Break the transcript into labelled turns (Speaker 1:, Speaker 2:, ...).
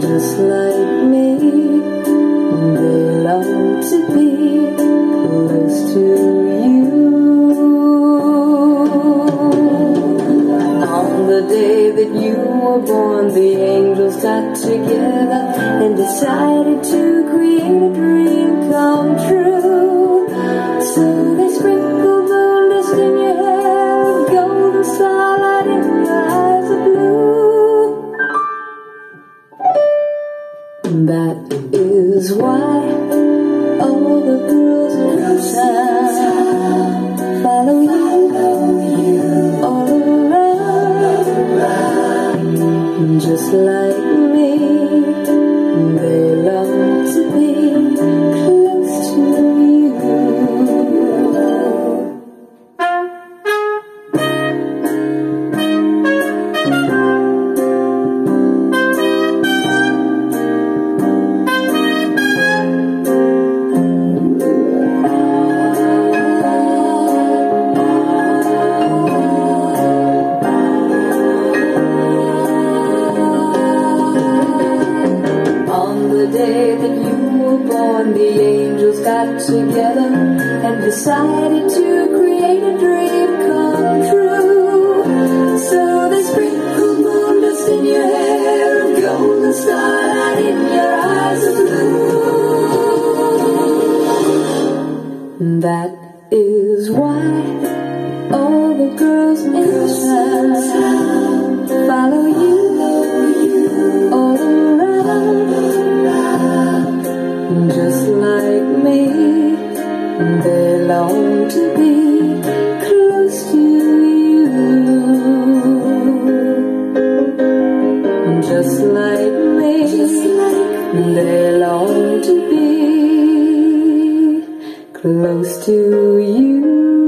Speaker 1: Just like me, they long to be close to you. On the day that you were born, the angels got together and decided to create a dream come true. That is why the day that you were born, the angels got together and decided to create a dream come true. So they sprinkled moon dust in your hair and golden starlight in your eyes of blue. That is why all the girls in town long to be close to you. Just like me, they long to be close to you.